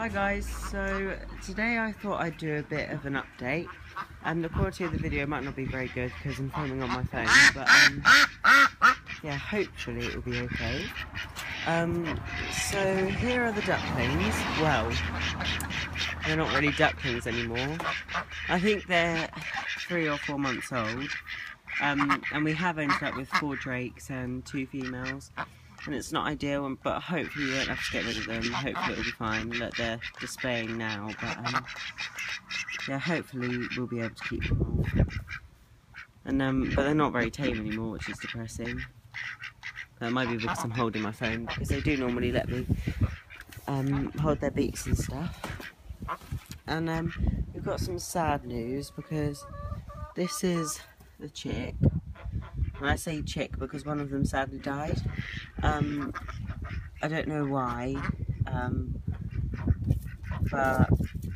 Hi guys, so today I thought I'd do a bit of an update. And the quality of the video might not be very good because I'm filming on my phone but um, yeah hopefully it will be okay. Um, so here are the ducklings, well they're not really ducklings anymore, I think they're three or four months old. Um, and we have ended up with four drakes and two females and it's not ideal, but hopefully we won't have to get rid of them. Hopefully it'll be fine that they're displaying now, but um, yeah, hopefully we'll be able to keep them all. And um, but they're not very tame anymore, which is depressing. That might be because I'm holding my phone, because they do normally let me um, hold their beaks and stuff. And um, we've got some sad news because this is the chick and I say chick because one of them sadly died. Um, I don't know why, um, but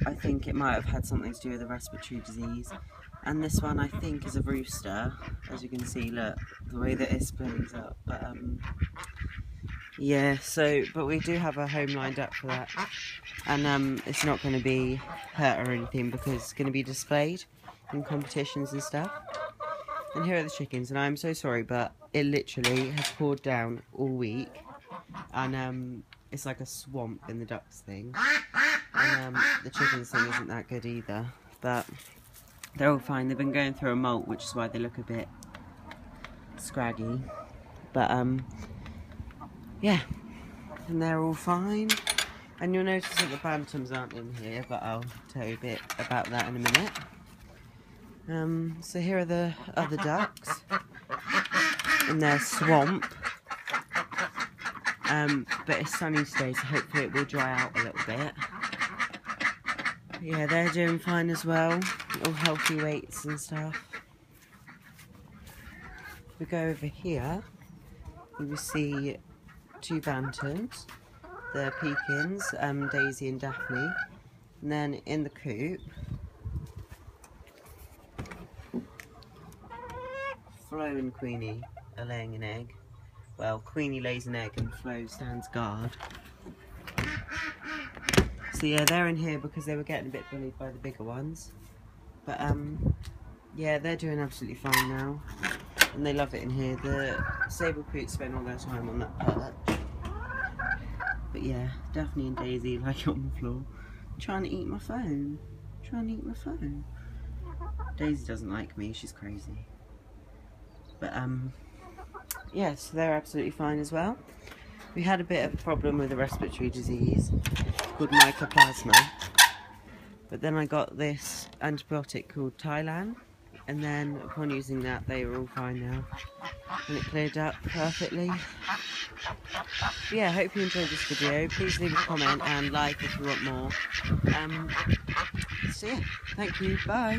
I think it might have had something to do with a respiratory disease. And this one I think is a rooster, as you can see, look, the way that it splits up. But, um, yeah, so, but we do have a home lined up for that. And um, it's not going to be hurt or anything because it's going to be displayed in competitions and stuff. And here are the chickens, and I'm so sorry, but it literally has poured down all week. And um, it's like a swamp in the ducks thing. And um, the chickens thing isn't that good either. But they're all fine. They've been going through a molt, which is why they look a bit scraggy. But um, yeah, and they're all fine. And you'll notice that the bantams aren't in here, but I'll tell you a bit about that in a minute. Um, so here are the other ducks in their swamp. Um, but it's sunny today, so hopefully it will dry out a little bit. Yeah, they're doing fine as well. All healthy weights and stuff. We go over here, you will see two bantams. The Pekins, um, Daisy and Daphne. And then in the coop, Flo and Queenie are laying an egg. Well, Queenie lays an egg and Flo stands guard. So yeah, they're in here because they were getting a bit bullied by the bigger ones. But um, yeah, they're doing absolutely fine now. And they love it in here. The sable poots spend all their time on that perch. But yeah, Daphne and Daisy like on the floor. Trying to eat my phone. Trying to eat my phone. Daisy doesn't like me, she's crazy. But um, yes, they're absolutely fine as well. We had a bit of a problem with a respiratory disease called mycoplasma. But then I got this antibiotic called Tylan, And then upon using that, they were all fine now. And it cleared up perfectly. But yeah, I hope you enjoyed this video. Please leave a comment and like if you want more. Um, so yeah, thank you. Bye.